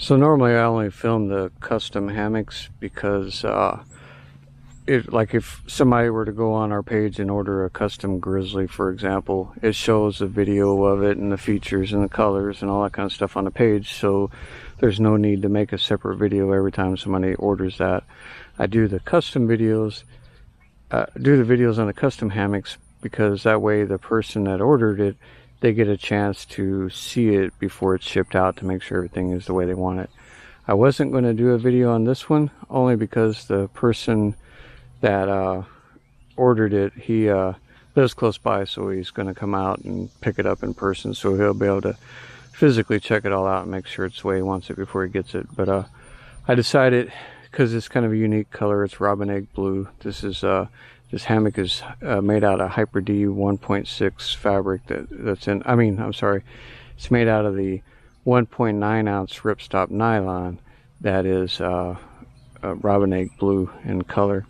So normally I only film the custom hammocks because uh, it like if somebody were to go on our page and order a custom grizzly for example it shows a video of it and the features and the colors and all that kind of stuff on the page. So there's no need to make a separate video every time somebody orders that. I do the custom videos uh, do the videos on the custom hammocks because that way the person that ordered it they get a chance to see it before it's shipped out to make sure everything is the way they want it I wasn't going to do a video on this one only because the person that uh, ordered it, he uh, lives close by, so he's going to come out and pick it up in person. So he'll be able to physically check it all out and make sure it's the way he wants it before he gets it. But uh, I decided because it's kind of a unique color, it's robin egg blue. This is uh, this hammock is uh, made out of Hyper D 1.6 fabric that that's in. I mean, I'm sorry, it's made out of the 1.9 ounce ripstop nylon that is uh, robin egg blue in color.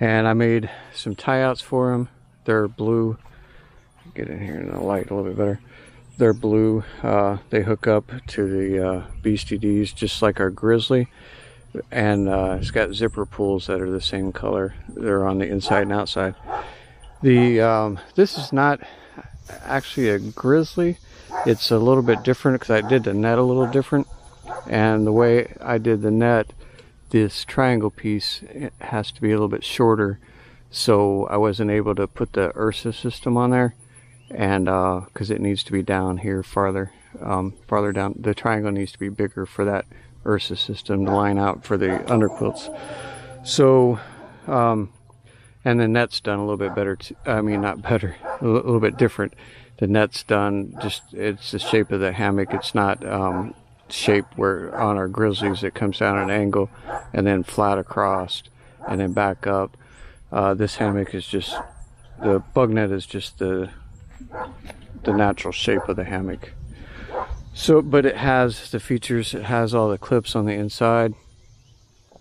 And I made some tie outs for them they're blue. Get in here in the light a little bit better. They're blue. Uh, they hook up to the uh, just like our Grizzly and uh, it's got zipper pulls that are the same color. They're on the inside and outside. The um, this is not actually a Grizzly. It's a little bit different because I did the net a little different. And the way I did the net this triangle piece has to be a little bit shorter. So I wasn't able to put the Ursa system on there. And because uh, it needs to be down here farther um, farther down. The triangle needs to be bigger for that Ursa system to line out for the underquilts so um, and the net's done a little bit better I mean not better a little bit different the net's done just it's the shape of the hammock it's not um, shape where on our grizzlies it comes down at an angle and then flat across and then back up. Uh, this hammock is just the bug net is just the the natural shape of the hammock. So, but it has the features. It has all the clips on the inside.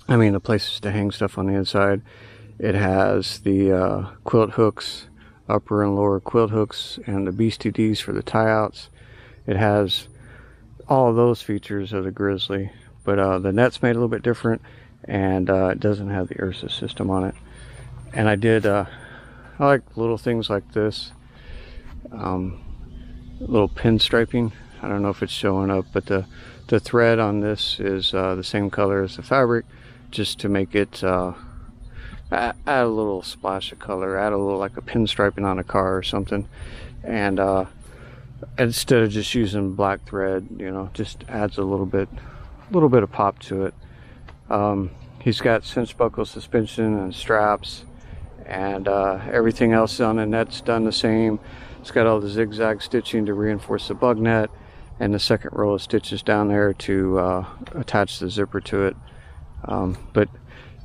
I mean, the places to hang stuff on the inside. It has the uh, quilt hooks, upper and lower quilt hooks, and the BeastieDs for the tie outs. It has all those features of the Grizzly, but uh, the net's made a little bit different, and uh, it doesn't have the Ursa system on it. And I did, uh, I like little things like this, um, little pinstriping. I don't know if it's showing up, but the the thread on this is uh, the same color as the fabric, just to make it uh, add a little splash of color, add a little like a pinstriping on a car or something, and uh, instead of just using black thread you know just adds a little bit a little bit of pop to it. Um, he's got cinch buckle suspension and straps and uh, everything else on the net's done the same. It's got all the zigzag stitching to reinforce the bug net and the second row of stitches down there to uh, attach the zipper to it um, but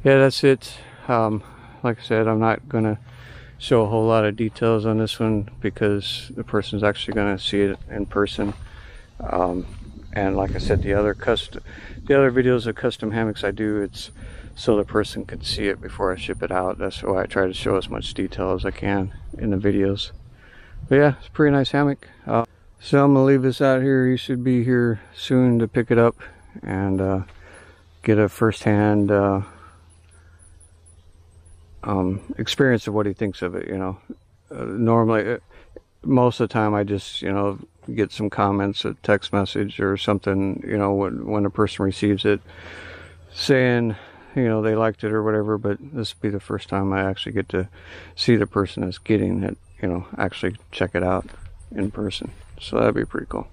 yeah that's it um, like I said I'm not gonna show a whole lot of details on this one because the person's actually to see it in person. Um, and like I said, the other custom, the other videos of custom hammocks I do, it's so the person can see it before I ship it out. That's why I try to show as much detail as I can in the videos. But yeah, it's a pretty nice hammock. Uh, so I'm gonna leave this out here. He should be here soon to pick it up and uh, get a first-hand uh, um, experience of what he thinks of it. You know, uh, normally, uh, most of the time, I just you know get some comments, a text message or something. You know, when when a person receives it, saying you know they liked it or whatever. But this will be the first time I actually get to see the person that's getting it. You know, actually check it out in person. So that'd be pretty cool.